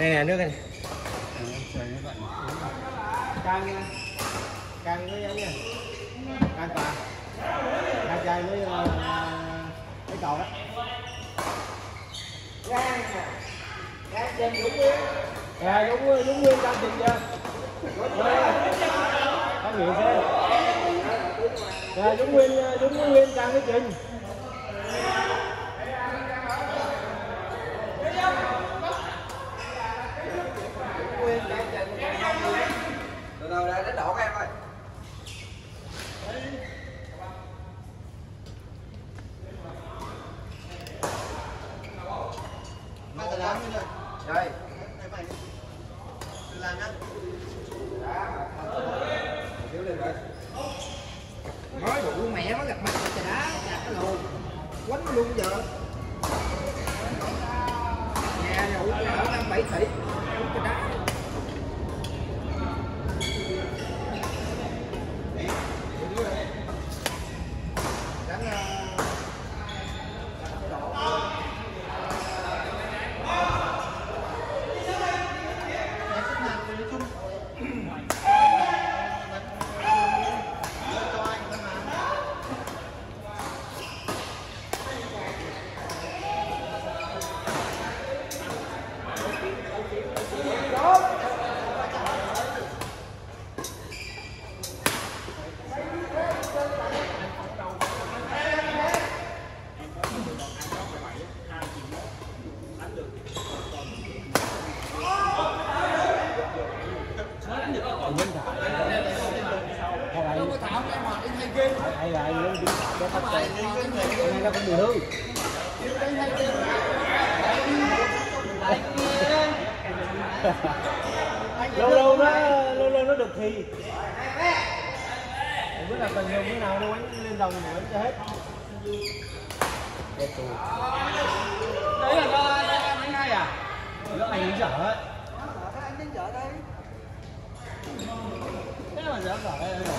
đây nè, nước này trời nha. Can với ấy nha. Can tòa với ờ, cái cầu đó. Gan nè. Trên đúng nguyên. Dạ, à đúng nguyên dũng nguyên can chừng chưa có nhiều thế. Dạ, à đúng nguyên ờ, đúng nguyên can cái trình nói đủ mẹ nó gặp mặt trời đá chặt cái lồn quánh nó luôn giờ. Nhà đủ đủ năm bảy tỷ. Trời đá lâu lâu nó lâu lâu nó được thì không biết là cần dùng bữa nào đâu anh lên đồng quánh cho hết. Đẹp tù. đấy là do anh anh hay à? Do anh đến dở ấy. Anh đến chợ đây thế mà dở dở đây rồi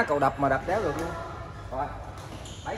má cậu đập mà đập đéo được luôn rồi bảy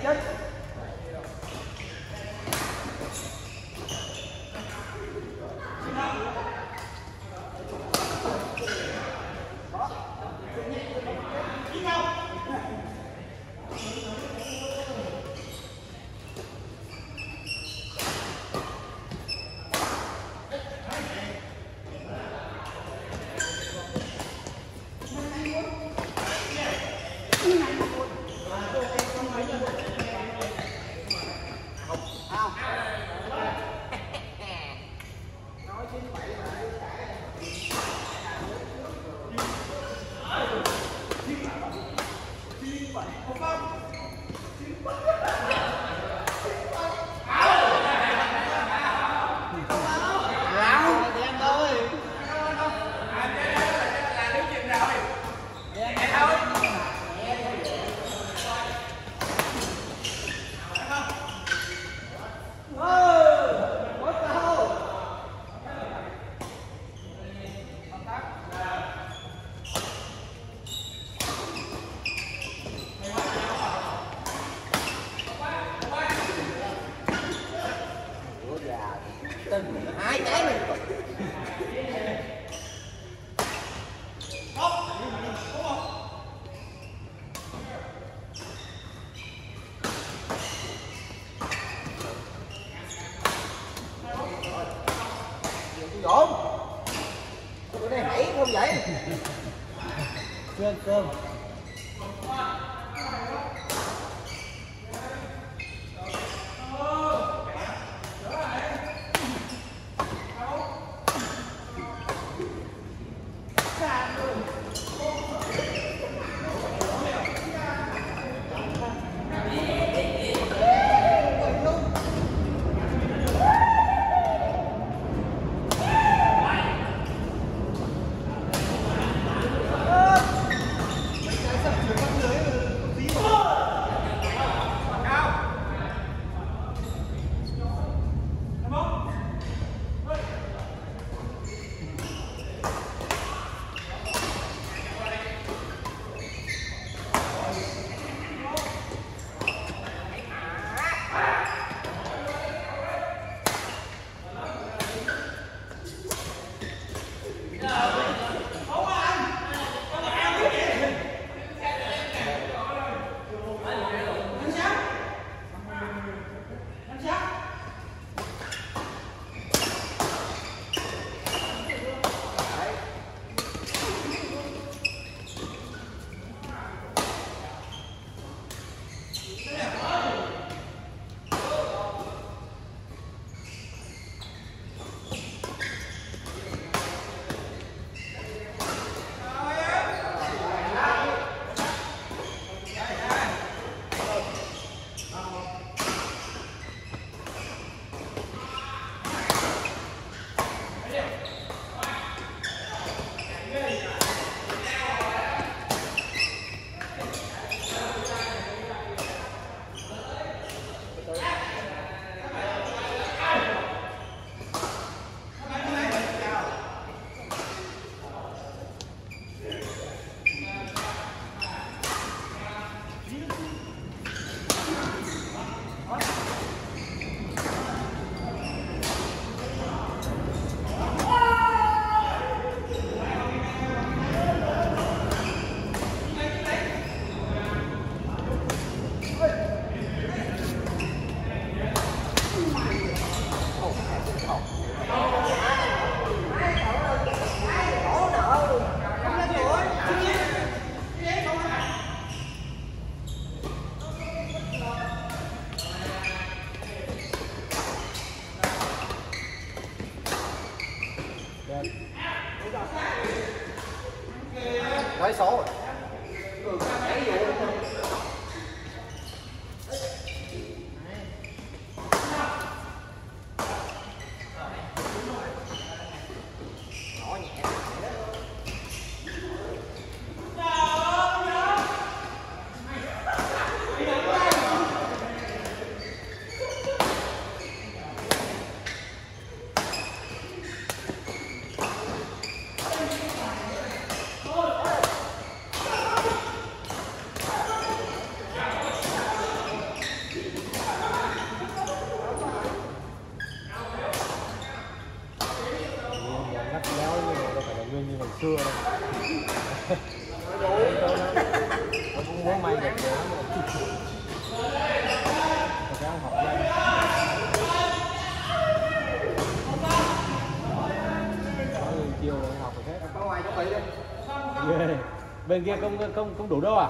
chín đen thôi hai mình Dũng Tụi này hãy không vậy? Cơm cơm. Nói số rồi tay học lên hết. Bên kia không không không đủ đâu à?